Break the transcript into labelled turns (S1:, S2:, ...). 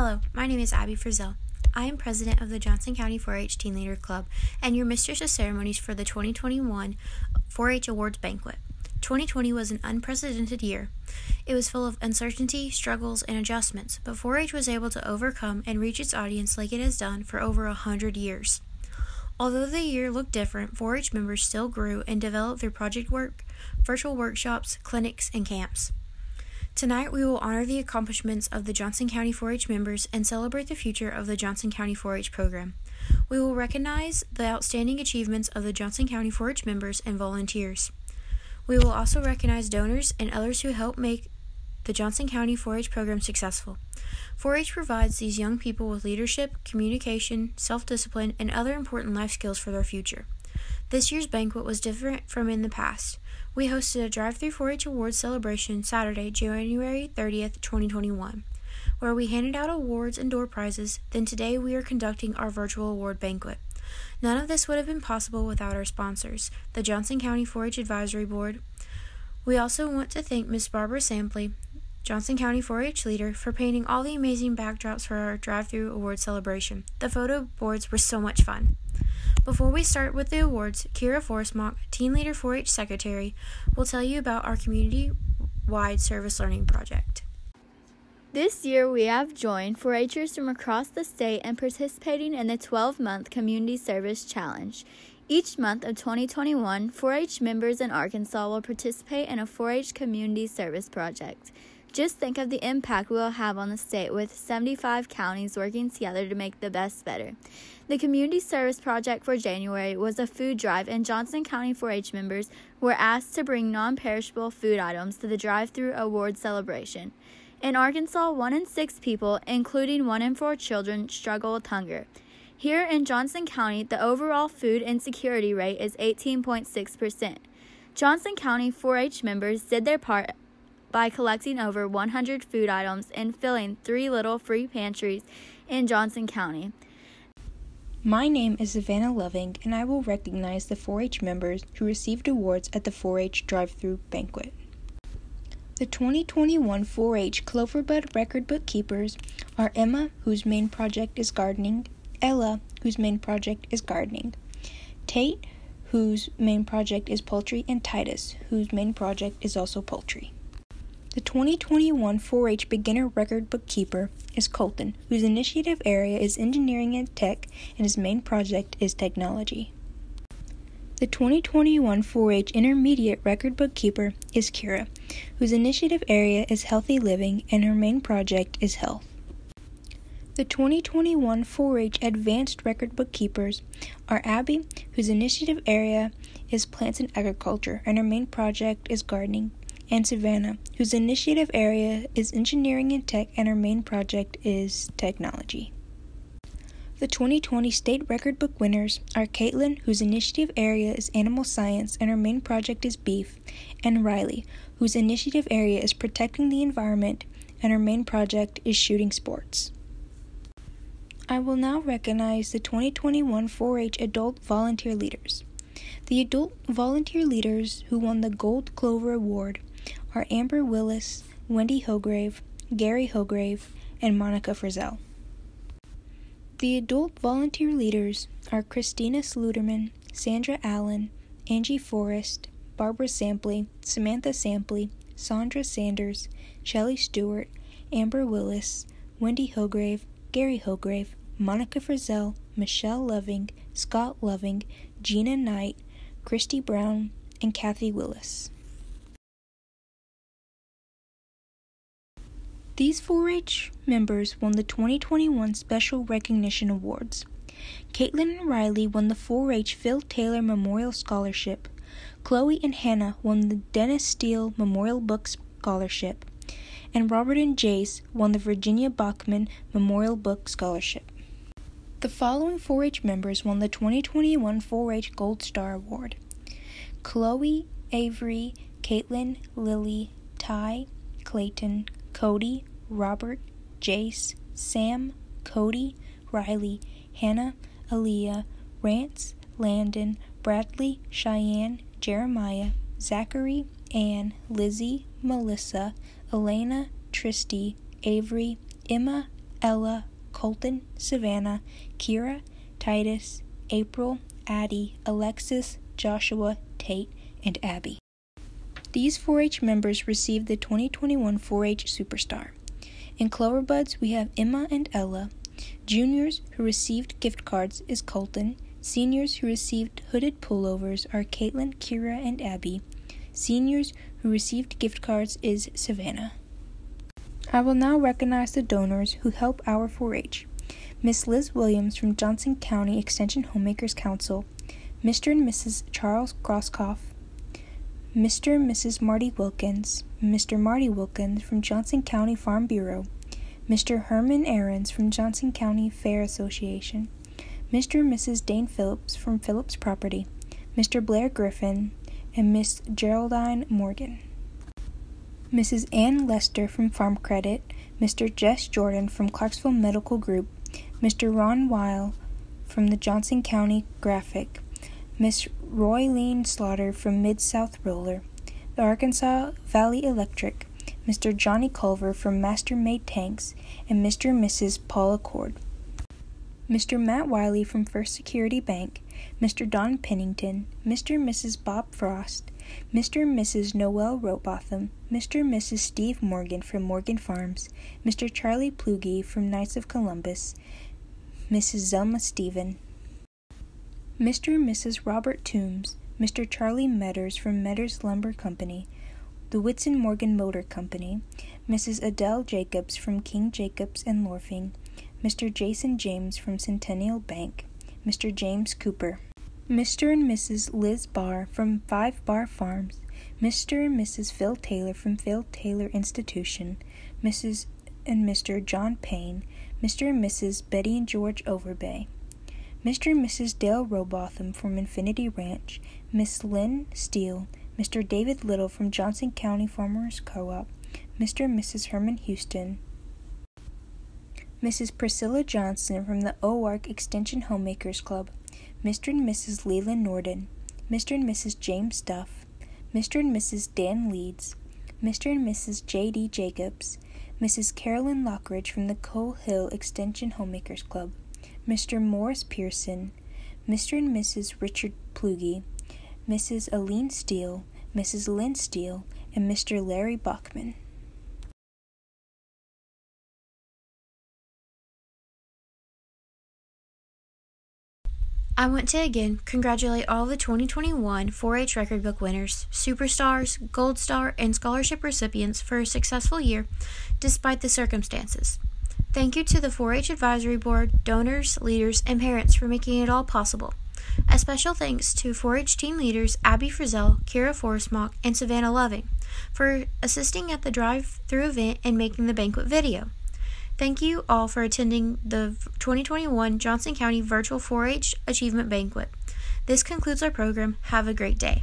S1: Hello, my name is Abby Frizzell. I am president of the Johnson County 4 H Teen Leader Club and your mistress of ceremonies for the 2021 4 H Awards Banquet. 2020 was an unprecedented year. It was full of uncertainty, struggles, and adjustments, but 4 H was able to overcome and reach its audience like it has done for over a hundred years. Although the year looked different, 4 H members still grew and developed through project work, virtual workshops, clinics, and camps. Tonight, we will honor the accomplishments of the Johnson County 4 H members and celebrate the future of the Johnson County 4 H program. We will recognize the outstanding achievements of the Johnson County 4 H members and volunteers. We will also recognize donors and others who help make the Johnson County 4 H program successful. 4 H provides these young people with leadership, communication, self discipline, and other important life skills for their future. This year's banquet was different from in the past. We hosted a drive through 4 H awards celebration Saturday, January 30th, 2021, where we handed out awards and door prizes. Then today we are conducting our virtual award banquet. None of this would have been possible without our sponsors, the Johnson County 4 H Advisory Board. We also want to thank Miss Barbara Sampley, Johnson County 4 H leader, for painting all the amazing backdrops for our drive through award celebration. The photo boards were so much fun. Before we start with the awards, Kira Forstmock, Teen Leader 4 H Secretary, will tell you about our community wide service learning project.
S2: This year, we have joined 4 Hers from across the state and participating in the 12 month Community Service Challenge. Each month of 2021, 4 H members in Arkansas will participate in a 4 H community service project. Just think of the impact we will have on the state with 75 counties working together to make the best better. The Community Service Project for January was a food drive, and Johnson County 4 H members were asked to bring non perishable food items to the drive through award celebration. In Arkansas, one in six people, including one in four children, struggle with hunger. Here in Johnson County, the overall food insecurity rate is 18.6%. Johnson County 4 H members did their part by collecting over 100 food items and filling three little free pantries in Johnson County.
S3: My name is Savannah Loving, and I will recognize the 4 H members who received awards at the 4 H drive through banquet. The 2021 4 H Cloverbud Record Bookkeepers are Emma, whose main project is gardening, Ella, whose main project is gardening, Tate, whose main project is poultry, and Titus, whose main project is also poultry. The 2021 4 H beginner record bookkeeper is Colton, whose initiative area is engineering and tech, and his main project is technology. The 2021 4 H intermediate record bookkeeper is Kira, whose initiative area is healthy living, and her main project is health. The 2021 4 H advanced record bookkeepers are Abby, whose initiative area is plants and agriculture, and her main project is gardening and Savannah, whose initiative area is engineering and tech and her main project is technology. The 2020 state record book winners are Caitlin, whose initiative area is animal science and her main project is beef, and Riley, whose initiative area is protecting the environment and her main project is shooting sports. I will now recognize the 2021 4 H adult volunteer leaders. The adult volunteer leaders who won the Gold Clover Award are Amber Willis, Wendy Hograve, Gary Hograve, and Monica Frizzell. The adult volunteer leaders are Christina Sluderman, Sandra Allen, Angie Forrest, Barbara Sampley, Samantha Sampley, Sandra Sanders, Shelley Stewart, Amber Willis, Wendy Hograve, Gary Hograve, Monica Frizzell, Michelle Loving, Scott Loving, Gina Knight, Christy Brown, and Kathy Willis. These 4 H members won the 2021 Special Recognition Awards. Caitlin and Riley won the 4 H Phil Taylor Memorial Scholarship. Chloe and Hannah won the Dennis Steele Memorial Book Scholarship. And Robert and Jace won the Virginia Bachman Memorial Book Scholarship. The following 4 H members won the 2021 4 H Gold Star Award Chloe, Avery, Caitlin, Lily, Ty, Clayton, Cody, Robert, Jace, Sam, Cody, Riley, Hannah, Aaliyah, Rance, Landon, Bradley, Cheyenne, Jeremiah, Zachary, Ann, Lizzie, Melissa, Elena, Tristy, Avery, Emma, Ella, Colton, Savannah, Kira, Titus, April, Addie, Alexis, Joshua, Tate, and Abby. These 4 H members received the 2021 4 H Superstar. In Cloverbuds, we have Emma and Ella. Juniors who received gift cards is Colton. Seniors who received hooded pullovers are Caitlin, Kira, and Abby. Seniors who received gift cards is Savannah. I will now recognize the donors who help our 4 H. Miss Liz Williams from Johnson County Extension Homemakers Council, Mr. and Mrs. Charles Grosskopf, Mr. and Mrs. Marty Wilkins, Mr. Marty Wilkins from Johnson County Farm Bureau, Mr. Herman Ahrens from Johnson County Fair Association, Mr. and Mrs. Dane Phillips from Phillips Property, Mr. Blair Griffin, and Miss Geraldine Morgan. Mrs. Ann Lester from Farm Credit, Mr. Jess Jordan from Clarksville Medical Group, Mr. Ron Weil from the Johnson County Graphic, Miss Royleen Slaughter from Mid South Roller, the Arkansas Valley Electric, Mr. Johnny Culver from Master Made Tanks, and Mr. and Mrs. Paula Cord. Mr. Matt Wiley from First Security Bank, Mr. Don Pennington, Mr. and Mrs. Bob Frost, Mr. and Mrs. Noel Robotham, Mr. and Mrs. Steve Morgan from Morgan Farms, Mr. Charlie Plugi from Knights of Columbus, Mrs. Zelma Stephen, Mr. and Mrs. Robert Toombs, Mr. Charlie Metters from Metters Lumber Company, the Whitson Morgan Motor Company, Mrs. Adele Jacobs from King Jacobs and Lorfing, Mr. Jason James from Centennial Bank, Mr. James Cooper, Mr. and Mrs. Liz Barr from Five Bar Farms, Mr. and Mrs. Phil Taylor from Phil Taylor Institution, Mrs. and Mr. John Payne, Mr. and Mrs. Betty and George Overbay. Mr. and Mrs. Dale Robotham from Infinity Ranch, Miss Lynn Steele, Mr. David Little from Johnson County Farmers Co-op, Mr. and Mrs. Herman Houston, Mrs. Priscilla Johnson from the Oark Extension Homemakers Club, Mr. and Mrs. Leland Norden, Mr. and Mrs. James Duff, Mr. and Mrs. Dan Leeds, Mr. and Mrs. J.D. Jacobs, Mrs. Carolyn Lockridge from the Coal Hill Extension Homemakers Club, Mr. Morris Pearson, Mr. and Mrs. Richard Plugi, Mrs. Aline Steele, Mrs. Lynn Steele, and Mr. Larry Bachman.
S1: I want to again congratulate all the 2021 4 H record book winners, superstars, gold star, and scholarship recipients for a successful year despite the circumstances. Thank you to the 4 H Advisory Board, donors, leaders, and parents for making it all possible. A special thanks to 4 H team leaders Abby Frizzell, Kira Forrestmock, and Savannah Loving for assisting at the drive through event and making the banquet video. Thank you all for attending the 2021 Johnson County Virtual 4 H Achievement Banquet. This concludes our program. Have a great day.